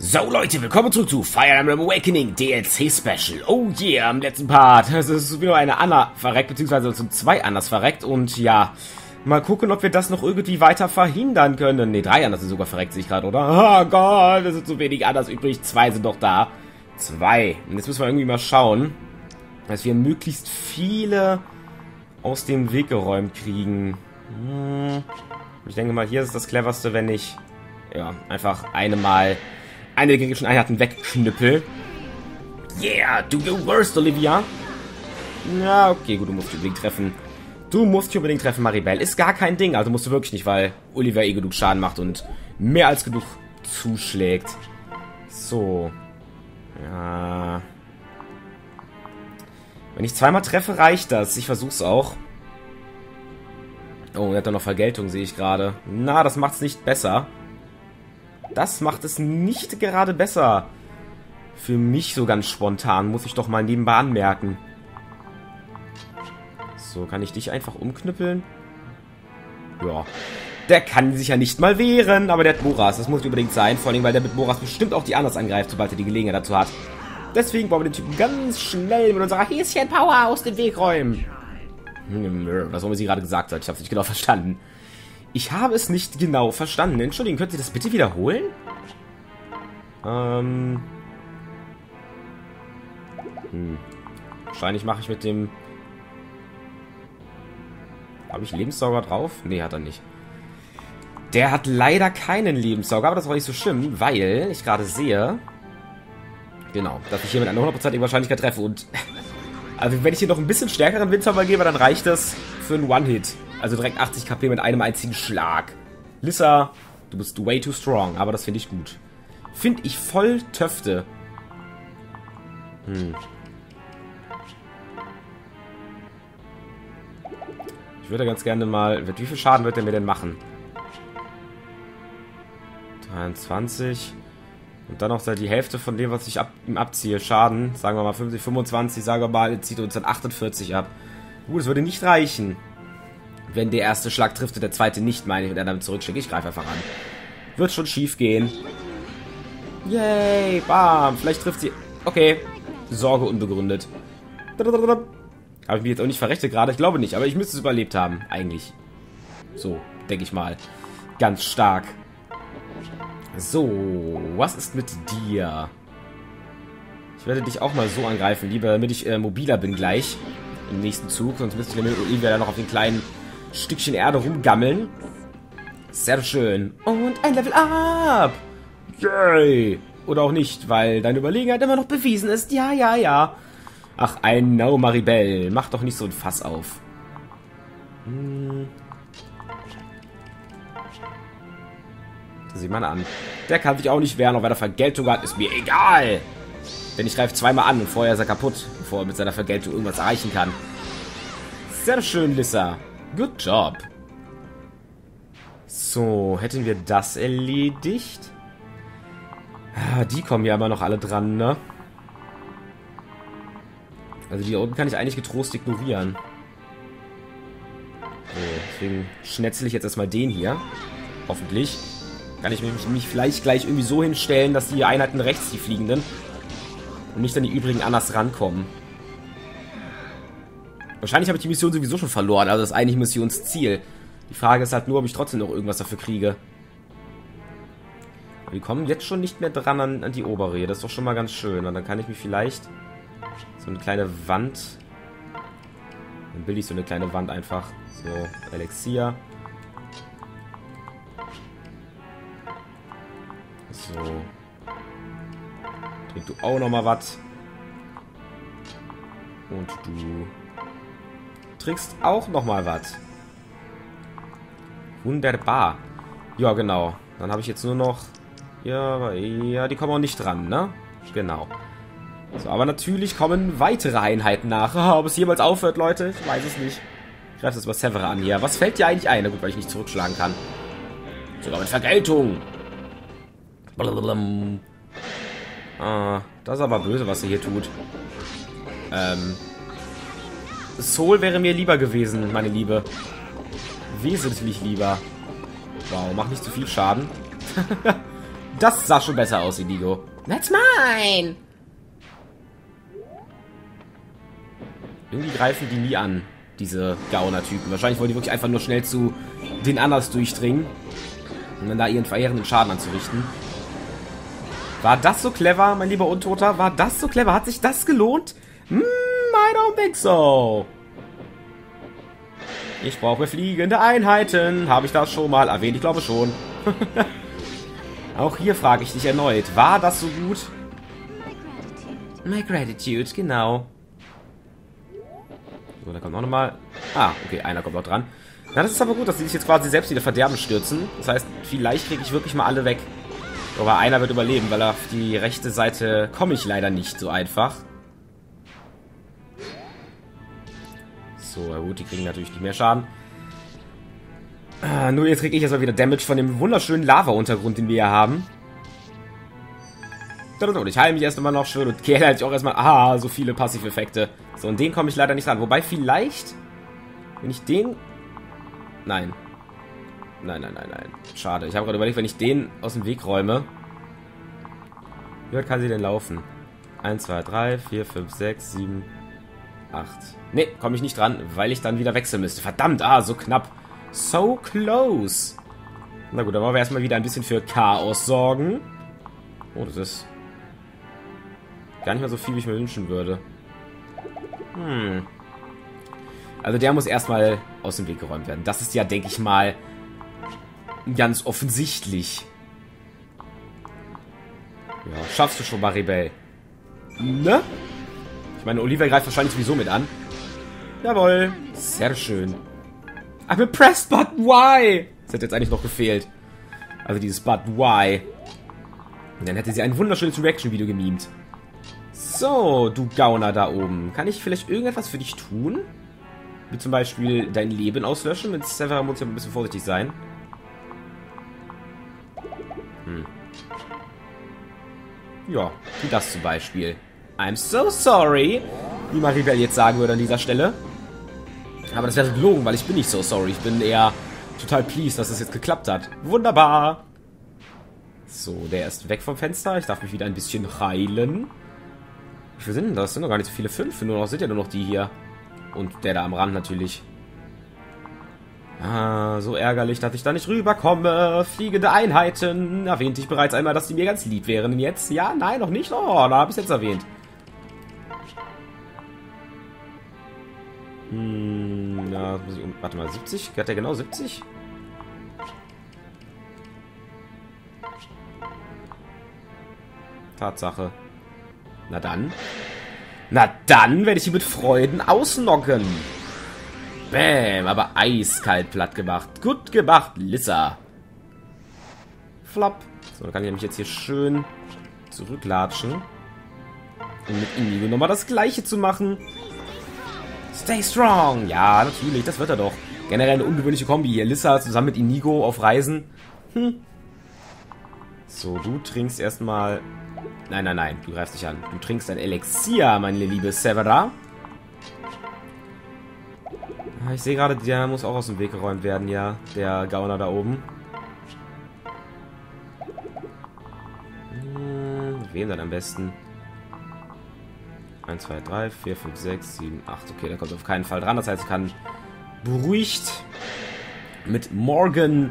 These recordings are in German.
So Leute, willkommen zurück zu Fire Emblem Awakening DLC Special. Oh yeah, am letzten Part. Es ist wieder eine Anna verreckt, beziehungsweise sind zwei Annas verreckt. Und ja, mal gucken, ob wir das noch irgendwie weiter verhindern können. Ne, drei Annas sind sogar verreckt, sehe ich gerade, oder? Oh Gott, es sind zu wenig Annas übrig. Zwei sind doch da. Zwei. Und jetzt müssen wir irgendwie mal schauen, dass wir möglichst viele aus dem Weg geräumt kriegen. Hm. Ich denke mal, hier ist das cleverste, wenn ich ja, einfach eine Mal eine der gegnerischen Einheiten wegknüppel. Yeah, do your worst, Olivia. Ja, okay, gut, du musst dich unbedingt treffen. Du musst dich unbedingt treffen, Maribel. Ist gar kein Ding, also musst du wirklich nicht, weil Olivia eh genug Schaden macht und mehr als genug zuschlägt. So. Ja. Wenn ich zweimal treffe, reicht das. Ich versuch's auch. Oh, er hat da noch Vergeltung, sehe ich gerade. Na, das macht's nicht besser. Das macht es nicht gerade besser. Für mich so ganz spontan, muss ich doch mal nebenbei anmerken. So, kann ich dich einfach umknüppeln? Ja. Der kann sich ja nicht mal wehren, aber der hat Boras. Das muss unbedingt sein, vor allem, weil der mit Boras bestimmt auch die anders angreift, sobald er die Gelegenheit dazu hat. Deswegen wollen wir den Typen ganz schnell mit unserer Häschen-Power aus dem Weg räumen. Hm, was haben wir sie gerade gesagt hat? Ich habe es nicht genau verstanden. Ich habe es nicht genau verstanden. Entschuldigen, könnt ihr das bitte wiederholen? Ähm. Hm. Wahrscheinlich mache ich mit dem... Habe ich Lebenssauger drauf? Nee, hat er nicht. Der hat leider keinen Lebenssauger, aber das war nicht so schlimm, weil ich gerade sehe... Genau, dass ich hier mit einer hundertprozentigen Wahrscheinlichkeit treffe und... Also wenn ich hier noch ein bisschen stärkeren Windzauber gebe, dann reicht das für einen One-Hit. Also direkt 80 KP mit einem einzigen Schlag. Lissa, du bist way too strong, aber das finde ich gut. Finde ich voll Töfte. Hm. Ich würde ganz gerne mal... Wie viel Schaden wird er mir denn machen? 23. Und dann noch die Hälfte von dem, was ich ab, ihm abziehe. Schaden, sagen wir mal 50, 25, sagen wir mal, zieht uns dann 48 ab. Gut, das würde nicht reichen. Wenn der erste Schlag trifft und der zweite nicht, meine ich, und er damit zurückschlägt. Ich greife einfach an. Wird schon schief gehen. Yay, bam. Vielleicht trifft sie... Okay. Sorge unbegründet. Habe ich mich jetzt auch nicht verrechnet gerade? Ich glaube nicht, aber ich müsste es überlebt haben. Eigentlich. So, denke ich mal. Ganz stark. So, was ist mit dir? Ich werde dich auch mal so angreifen, lieber, damit ich äh, mobiler bin gleich. Im nächsten Zug. Sonst müsste ich nämlich Olivia dann noch auf den kleinen Stückchen Erde rumgammeln. Sehr schön. Und ein Level up! Yay! Oder auch nicht, weil deine Überlegenheit immer noch bewiesen ist. Ja, ja, ja. Ach, I know, Maribel. Mach doch nicht so ein Fass auf. Hm. Sieh mal an. Der kann sich auch nicht wehren, auch wenn er Vergeltung hat, ist mir egal. Denn ich greife zweimal an und vorher ist er kaputt, bevor er mit seiner Vergeltung irgendwas erreichen kann. Sehr schön, Lissa. Good job. So, hätten wir das erledigt? Ah, die kommen ja immer noch alle dran, ne? Also die unten kann ich eigentlich getrost ignorieren. So, deswegen schnetzel ich jetzt erstmal den hier. Hoffentlich. Kann ich mich, mich vielleicht gleich irgendwie so hinstellen, dass die Einheiten rechts, die fliegenden, und nicht an die übrigen anders rankommen. Wahrscheinlich habe ich die Mission sowieso schon verloren, also das ist eigentlich Missionsziel. Die Frage ist halt nur, ob ich trotzdem noch irgendwas dafür kriege. Die kommen jetzt schon nicht mehr dran an, an die obere. Das ist doch schon mal ganz schön. Und dann kann ich mich vielleicht so eine kleine Wand... Dann bilde ich so eine kleine Wand einfach. So, Elixier. So. Trink du auch noch mal was. Und du trinkst auch noch mal was. Wunderbar. Ja, genau. Dann habe ich jetzt nur noch... Ja, ja, die kommen auch nicht dran, ne? Genau. So, aber natürlich kommen weitere Einheiten nach. Oh, ob es jemals aufhört, Leute, ich weiß es nicht. Ich greife das mal Severa an hier. Was fällt dir eigentlich ein? Na gut, weil ich nicht zurückschlagen kann. Sogar mit Vergeltung. Blablabla. Ah, das ist aber böse, was sie hier tut. Ähm, Soul wäre mir lieber gewesen, meine Liebe. Wesentlich lieber. Wow, mach nicht zu viel Schaden. Das sah schon besser aus, Indigo. That's mine! Irgendwie greifen die nie an, diese Gauner-Typen. Wahrscheinlich wollen die wirklich einfach nur schnell zu den anders durchdringen. Um dann da ihren verheerenden Schaden anzurichten. War das so clever, mein lieber Untoter? War das so clever? Hat sich das gelohnt? Hm, don't think so. Ich brauche fliegende Einheiten. Habe ich das schon mal erwähnt? Ich glaube schon. Auch hier frage ich dich erneut. War das so gut? My gratitude, genau. So, da kommt auch nochmal... Ah, okay, einer kommt noch dran. Na, das ist aber gut, dass sie sich jetzt quasi selbst wieder Verderben stürzen. Das heißt, vielleicht kriege ich wirklich mal alle weg. Aber einer wird überleben, weil auf die rechte Seite komme ich leider nicht so einfach. So, ja gut, die kriegen natürlich nicht mehr Schaden. Ah, nur jetzt kriege ich erstmal wieder Damage von dem wunderschönen Lava-Untergrund, den wir hier haben. Und ich heile mich erst einmal noch schön und kehre halt auch erstmal... Ah, so viele Passiveffekte. So, und den komme ich leider nicht ran. Wobei vielleicht, wenn ich den... Nein. Nein, nein, nein, nein. Schade. Ich habe gerade überlegt, wenn ich den aus dem Weg räume. Wie weit kann sie denn laufen? 1, 2, 3, 4, 5, 6, 7, 8. Ne, komme ich nicht dran, weil ich dann wieder wechseln müsste. Verdammt, ah, so knapp. So close. Na gut, dann wollen wir erstmal wieder ein bisschen für Chaos sorgen. Oh, das ist gar nicht mehr so viel, wie ich mir wünschen würde. Hm. Also der muss erstmal aus dem Weg geräumt werden. Das ist ja, denke ich mal, ganz offensichtlich. Ja, schaffst du schon, Maribel. Ne? Ich meine, Olivia greift wahrscheinlich sowieso mit an. Jawohl. Sehr schön. I'm impressed, but why? Das hätte jetzt eigentlich noch gefehlt. Also dieses but why. Und dann hätte sie ein wunderschönes Reaction-Video gemimt. So, du Gauner da oben. Kann ich vielleicht irgendetwas für dich tun? Wie zum Beispiel dein Leben auslöschen? Mit Severa muss ich ein bisschen vorsichtig sein. Hm. Ja, wie das zum Beispiel. I'm so sorry, wie Maribel jetzt sagen würde an dieser Stelle. Aber das wäre gelogen, weil ich bin nicht so sorry. Ich bin eher total pleased, dass es das jetzt geklappt hat. Wunderbar. So, der ist weg vom Fenster. Ich darf mich wieder ein bisschen heilen. Wie viele sind denn das? Sind doch gar nicht so viele. Fünf. Nur noch sind ja nur noch die hier. Und der da am Rand natürlich. Ah, so ärgerlich, dass ich da nicht rüberkomme. Fliegende Einheiten. Erwähnte ich bereits einmal, dass die mir ganz lieb wären. Jetzt? Ja, nein, noch nicht. Oh, da habe ich es jetzt erwähnt. Warte mal, 70? Hat der genau 70? Tatsache. Na dann. Na dann werde ich ihn mit Freuden ausnocken. Bäm, aber eiskalt platt gemacht. Gut gemacht, Lissa. Flop. So, dann kann ich nämlich jetzt hier schön zurücklatschen. Um mit Inigo nochmal das gleiche zu machen. Stay strong. Ja, natürlich, das wird er doch. Generell eine ungewöhnliche Kombi hier. Lissa zusammen mit Inigo auf Reisen. Hm. So, du trinkst erstmal... Nein, nein, nein, du greifst dich an. Du trinkst ein Elixier, meine liebe Severa. Ah, ich sehe gerade, der muss auch aus dem Weg geräumt werden, ja. Der Gauner da oben. Hm, wem dann am besten? 1, 2, 3, 4, 5, 6, 7, 8. Okay, der kommt auf keinen Fall dran. Das heißt, ich kann beruhigt mit Morgan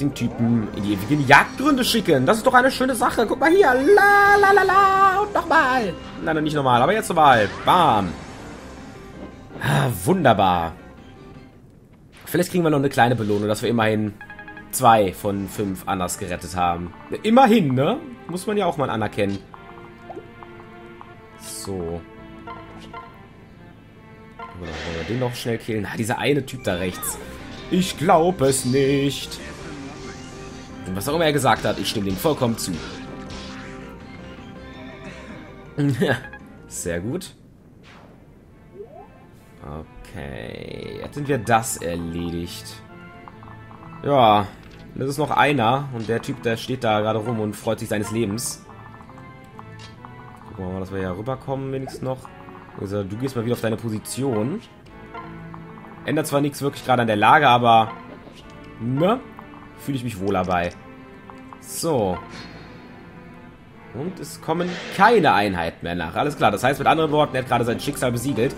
den Typen in die ewigen Jagdgründe schicken. Das ist doch eine schöne Sache. Guck mal hier. La, la, la, la. Und nochmal. Nein, nicht nochmal, aber jetzt nochmal. Bam. Ah, wunderbar. Vielleicht kriegen wir noch eine kleine Belohnung, dass wir immerhin zwei von fünf Annas gerettet haben. Immerhin, ne? Muss man ja auch mal anerkennen. So. Oder wollen wir den noch schnell killen? Ah, dieser eine Typ da rechts. Ich glaube es nicht. Und was auch immer er gesagt hat, ich stimme dem vollkommen zu. Sehr gut. Okay, jetzt sind wir das erledigt. Ja, das ist noch einer. Und der Typ, der steht da gerade rum und freut sich seines Lebens. Gucken wir mal, dass wir hier rüberkommen wenigstens noch. Also, du gehst mal wieder auf deine Position. Ändert zwar nichts wirklich gerade an der Lage, aber... Ne? Fühle ich mich wohl dabei. So. Und es kommen keine Einheiten mehr nach. Alles klar, das heißt mit anderen Worten, er hat gerade sein Schicksal besiegelt.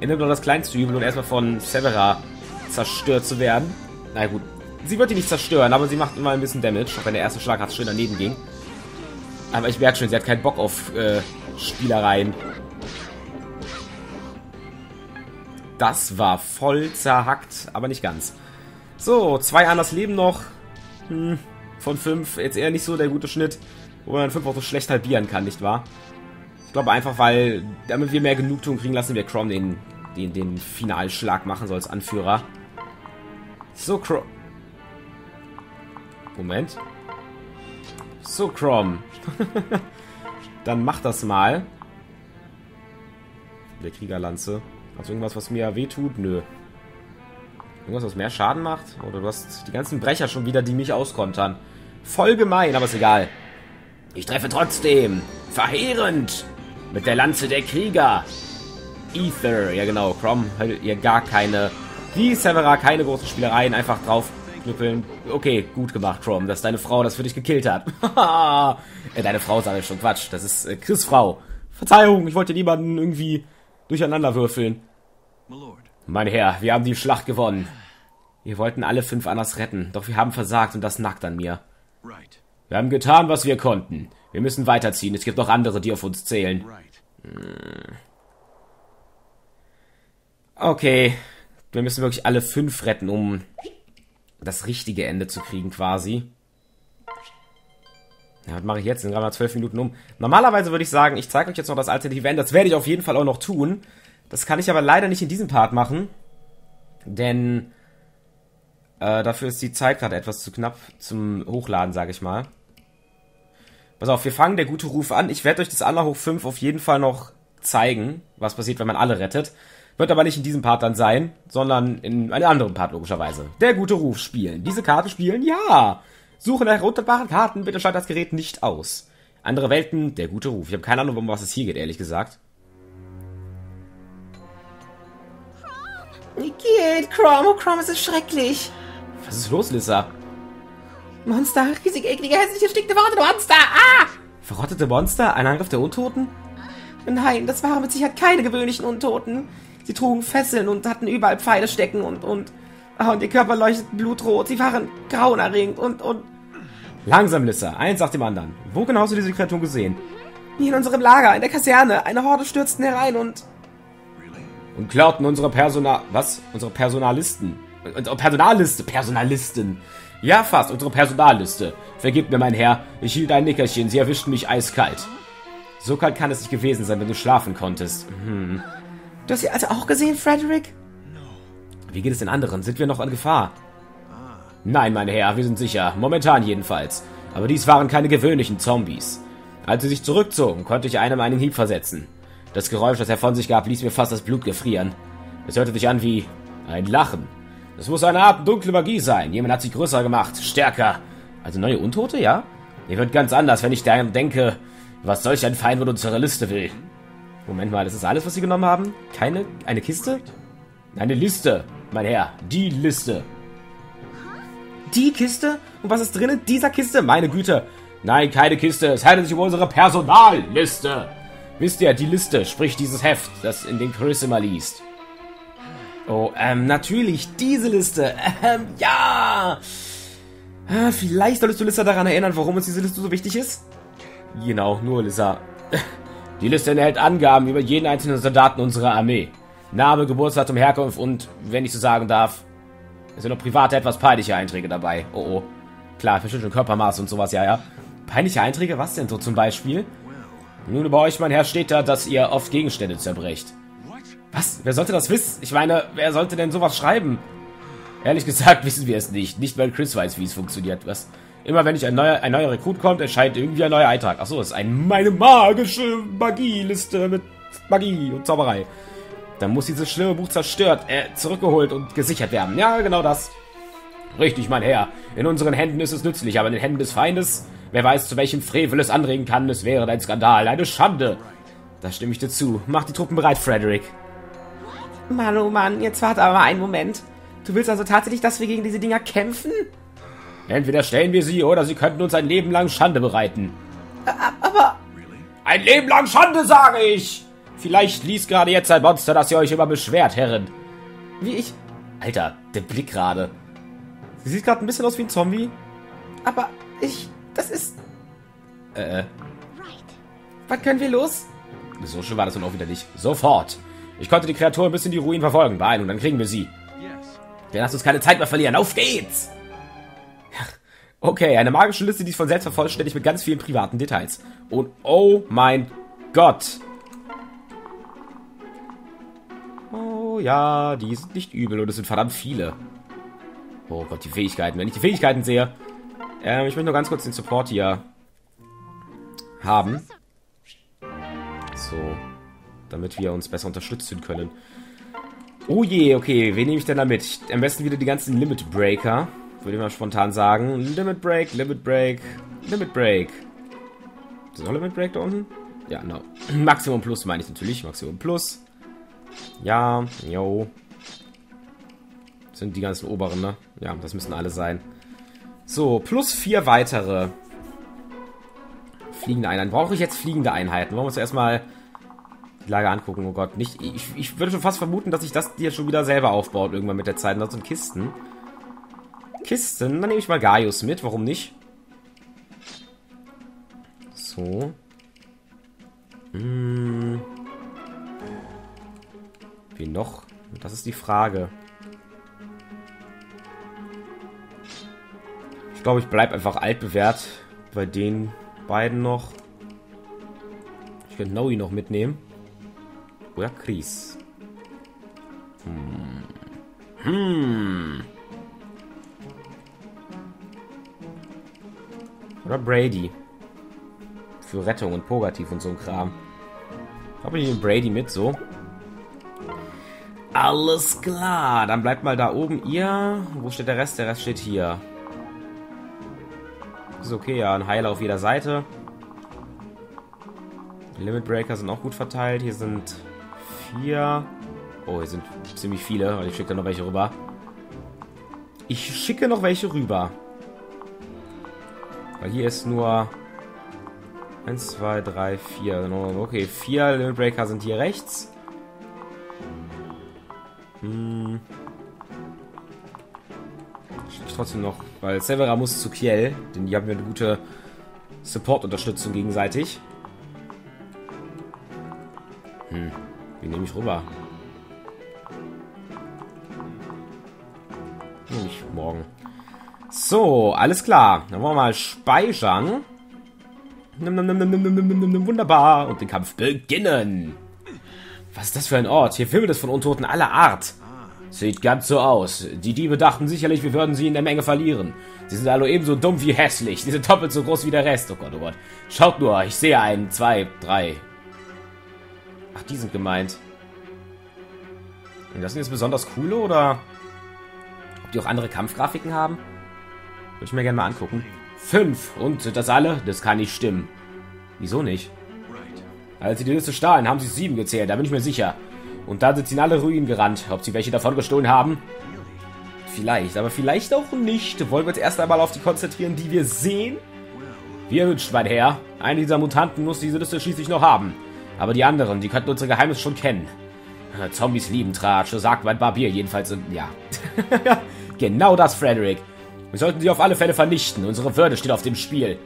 Er nimmt noch das kleinste Übel und erstmal von Severa zerstört zu werden. Na gut, sie wird ihn nicht zerstören, aber sie macht immer ein bisschen Damage, auch wenn der erste Schlag hat schön daneben ging. Aber ich merke schon, sie hat keinen Bock auf äh, Spielereien. Das war voll zerhackt, aber nicht ganz. So, zwei anders leben noch. Hm, von fünf, jetzt eher nicht so der gute Schnitt. Wo man fünf auch so schlecht halbieren kann, nicht wahr? Ich glaube einfach, weil, damit wir mehr Genugtuung kriegen, lassen wir Chrome den, den, den Finalschlag machen, so als Anführer. So, Chrome. Moment. So, Chrome. Dann mach das mal. Der Kriegerlanze. Du irgendwas, was mir wehtut? Nö. Irgendwas, was mehr Schaden macht? Oder du hast die ganzen Brecher schon wieder, die mich auskontern. Voll gemein, aber ist egal. Ich treffe trotzdem. Verheerend. Mit der Lanze der Krieger. Ether. Ja genau, Crom hat ihr gar keine... Wie Severa, keine großen Spielereien. Einfach drauf knüppeln. Okay, gut gemacht, Crom, dass deine Frau das für dich gekillt hat. äh, deine Frau sage ich schon Quatsch. Das ist äh, Chris Frau. Verzeihung, ich wollte niemanden irgendwie durcheinander würfeln. Mein Herr, wir haben die Schlacht gewonnen. Wir wollten alle fünf Annas retten, doch wir haben versagt und das nackt an mir. Wir haben getan, was wir konnten. Wir müssen weiterziehen. Es gibt noch andere, die auf uns zählen. Hm. Okay. Wir müssen wirklich alle fünf retten, um das richtige Ende zu kriegen, quasi. Ja, was mache ich jetzt? Sind gerade mal zwölf Minuten um. Normalerweise würde ich sagen, ich zeige euch jetzt noch das alternative Ende. Das werde ich auf jeden Fall auch noch tun. Das kann ich aber leider nicht in diesem Part machen. Denn äh, dafür ist die Zeit gerade etwas zu knapp zum Hochladen, sage ich mal. Pass auf, wir fangen der gute Ruf an. Ich werde euch das Anna hoch 5 auf jeden Fall noch zeigen, was passiert, wenn man alle rettet. Wird aber nicht in diesem Part dann sein, sondern in einem anderen Part logischerweise. Der gute Ruf spielen. Diese Karte spielen? Ja! Suche nach herunterbaren Karten, bitte schalt das Gerät nicht aus. Andere Welten, der gute Ruf. Ich habe keine Ahnung, um was es hier geht, ehrlich gesagt. Wie geht, Crom? Oh, Crom, es ist schrecklich. Was ist los, Lissa? Monster, riesige, eklige, hässliche, stinkte, verrottete Monster! Ah! Verrottete Monster? Ein Angriff der Untoten? Nein, das waren mit Sicherheit keine gewöhnlichen Untoten. Sie trugen Fesseln und hatten überall Pfeile stecken und, und, ah, und ihr Körper leuchteten blutrot. Sie waren grauenerregend und, und... Langsam, Lissa. Eins nach dem anderen. Wo genau hast du diese Kreatur gesehen? Wie in unserem Lager, in der Kaserne. Eine Horde stürzten herein und... Und klauten unsere Personal... Was? Unsere Personalisten. Unsere Personalliste. Personalisten. Ja, fast. Unsere Personalliste. Vergib mir, mein Herr. Ich hielt ein Nickerchen. Sie erwischten mich eiskalt. So kalt kann es nicht gewesen sein, wenn du schlafen konntest. Hm. Du hast sie also auch gesehen, Frederick? Wie geht es den anderen? Sind wir noch an Gefahr? Nein, mein Herr, wir sind sicher. Momentan jedenfalls. Aber dies waren keine gewöhnlichen Zombies. Als sie sich zurückzogen, konnte ich einem einen Hieb versetzen. Das Geräusch, das er von sich gab, ließ mir fast das Blut gefrieren. Es hörte sich an wie ein Lachen. Das muss eine Art dunkle Magie sein. Jemand hat sie größer gemacht, stärker. Also neue Untote, ja? Ihr wird ganz anders, wenn ich daran denke, was solch ein Feind mit unserer Liste will. Moment mal, das ist alles, was sie genommen haben? Keine, eine Kiste? Eine Liste, mein Herr. Die Liste. Die Kiste? Und was ist drinnen dieser Kiste? Meine Güte. Nein, keine Kiste. Es handelt sich um unsere Personalliste. Wisst ihr, die Liste, sprich dieses Heft, das in den Chris immer liest. Oh, ähm, natürlich, diese Liste. Ähm, ja. Ah, vielleicht solltest du Lissa daran erinnern, warum uns diese Liste so wichtig ist? Genau, nur Lissa. Die Liste enthält Angaben über jeden einzelnen Soldaten unserer Armee. Name, Geburtsdatum, Herkunft und, wenn ich so sagen darf, es sind noch private, etwas peinliche Einträge dabei. Oh oh. Klar, verschiedene Körpermaße und sowas, ja, ja. Peinliche Einträge, was denn so zum Beispiel? Nun, über euch, mein Herr, steht da, dass ihr oft Gegenstände zerbrecht. Was? Wer sollte das wissen? Ich meine, wer sollte denn sowas schreiben? Ehrlich gesagt wissen wir es nicht. Nicht, weil Chris weiß, wie es funktioniert. Was? Immer wenn ich ein neuer, ein neuer Rekrut kommt, erscheint irgendwie ein neuer Eintrag. Achso, das ist eine meine magische Magieliste mit Magie und Zauberei. Dann muss dieses schlimme Buch zerstört, äh, zurückgeholt und gesichert werden. Ja, genau das. Richtig, mein Herr. In unseren Händen ist es nützlich, aber in den Händen des Feindes, wer weiß, zu welchem Frevel es anregen kann, es wäre ein Skandal, eine Schande. Da stimme ich dir zu. Mach die Truppen bereit, Frederick. Mann, oh Mann, jetzt warte aber einen Moment. Du willst also tatsächlich, dass wir gegen diese Dinger kämpfen? Entweder stellen wir sie oder sie könnten uns ein Leben lang Schande bereiten. Aber... Ein Leben lang Schande, sage ich! Vielleicht liest gerade jetzt ein Monster, dass ihr euch immer beschwert, Herren. Wie ich... Alter, der Blick gerade. Sie sieht gerade ein bisschen aus wie ein Zombie. Aber ich... Das ist... Äh, Wann können wir los? so schön war das dann auch wieder nicht. Sofort. Ich konnte die Kreatur bis in die Ruinen verfolgen. Beeilen und dann kriegen wir sie. Dann lasst uns keine Zeit mehr verlieren. Auf geht's! Okay, eine magische Liste, die ist von selbst vervollständigt mit ganz vielen privaten Details. Und oh mein Gott. Ja, die sind nicht übel und es sind verdammt viele. Oh Gott, die Fähigkeiten. Wenn ich die Fähigkeiten sehe. Ähm, ich möchte nur ganz kurz den Support hier haben. So. Damit wir uns besser unterstützen können. Oh je, okay. Wen nehme ich denn da mit? Am besten wieder die ganzen Limit Breaker. Würde ich mal spontan sagen. Limit Break, Limit Break, Limit Break. Ist auch Limit Break da unten? Ja, no. Maximum Plus meine ich natürlich. Maximum Plus. Ja, yo. Sind die ganzen oberen, ne? Ja, das müssen alle sein. So, plus vier weitere fliegende Einheiten. Brauche ich jetzt fliegende Einheiten? Wollen wir uns erstmal die Lage angucken. Oh Gott, nicht. Ich, ich würde schon fast vermuten, dass sich das hier schon wieder selber aufbaut irgendwann mit der Zeit. Das sind Kisten. Kisten, dann nehme ich mal Gaius mit. Warum nicht? So. Hm. Wie noch? Das ist die Frage. Ich glaube, ich bleibe einfach altbewährt bei den beiden noch. Ich könnte Noe noch mitnehmen. Oder Chris. Hm. Hm. Oder Brady. Für Rettung und Pogativ und so ein Kram. Habe ich den Brady mit, so. Alles klar. Dann bleibt mal da oben ihr. Wo steht der Rest? Der Rest steht hier. Ist okay, ja. Ein Heiler auf jeder Seite. Die Limit Breaker sind auch gut verteilt. Hier sind vier. Oh, hier sind ziemlich viele. Ich schicke da noch welche rüber. Ich schicke noch welche rüber. Weil hier ist nur 1, 2, 3, 4. Okay, vier Limit Breaker sind hier rechts. Hm. Trotzdem noch, weil Severa muss zu Kiel, denn die haben wir eine gute Support-Unterstützung gegenseitig. Hm, wie nehme ich rüber? Nehme ich morgen. So, alles klar. Dann wollen wir mal speichern. Wunderbar. Und den Kampf beginnen. Was ist das für ein Ort? Hier filmt es von Untoten aller Art. Sieht ganz so aus. Die Diebe dachten sicherlich, wir würden sie in der Menge verlieren. Sie sind alle ebenso dumm wie hässlich. Sie sind doppelt so groß wie der Rest. Oh Gott, oh Gott. Schaut nur, ich sehe einen, zwei, drei. Ach, die sind gemeint. Und das sind jetzt besonders coole oder... Ob die auch andere Kampfgrafiken haben? Würde ich mir gerne mal angucken. Fünf. Und sind das alle? Das kann nicht stimmen. Wieso nicht? Als sie die Liste stahlen, haben sie sieben gezählt, da bin ich mir sicher. Und dann sind sie in alle Ruinen gerannt. Ob sie welche davon gestohlen haben? Vielleicht, aber vielleicht auch nicht. Wollen wir uns erst einmal auf die konzentrieren, die wir sehen? Wie ihr wünscht, mein Herr. Einer dieser Mutanten muss diese Liste schließlich noch haben. Aber die anderen, die könnten unser Geheimnis schon kennen. Äh, Zombies lieben Tratsch, sagt mein Barbier jedenfalls. Und ja. genau das, Frederick. Wir sollten sie auf alle Fälle vernichten. Unsere Würde steht auf dem Spiel.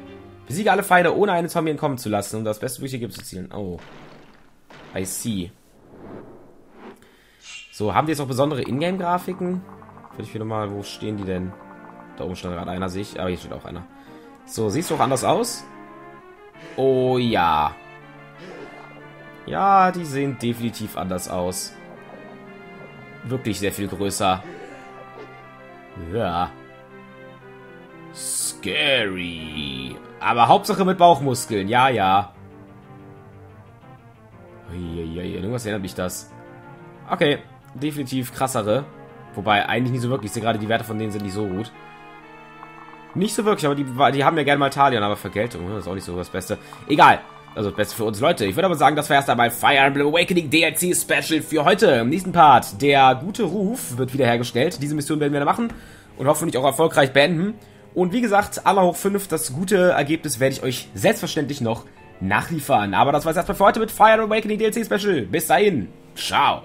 Besiege alle Feinde, ohne einen Zombie entkommen zu lassen, um das bestmögliche Ergebnis zu zielen. Oh. I see. So, haben die jetzt auch besondere Ingame-Grafiken? Will ich wieder mal, wo stehen die denn? Da oben stand gerade einer, sehe ich. Aber hier steht auch einer. So, siehst du auch anders aus? Oh ja. Ja, die sehen definitiv anders aus. Wirklich sehr viel größer. Ja. Scary. Aber Hauptsache mit Bauchmuskeln. Ja, ja. Uiuiui, irgendwas erinnert mich das. Okay, definitiv krassere. Wobei, eigentlich nicht so wirklich. Ich sehe gerade, die Werte von denen sind nicht so gut. Nicht so wirklich, aber die, die haben ja gerne mal Talion, aber Vergeltung, das ist auch nicht so das Beste. Egal. Also das Beste für uns Leute. Ich würde aber sagen, das war erst einmal Fire Emblem Awakening DLC Special für heute. Im nächsten Part, der gute Ruf wird wiederhergestellt. Diese Mission werden wir dann machen und hoffentlich auch erfolgreich beenden. Und wie gesagt, aller hoch 5, das gute Ergebnis werde ich euch selbstverständlich noch nachliefern. Aber das war's erstmal für heute mit Fire Awakening DLC Special. Bis dahin, ciao.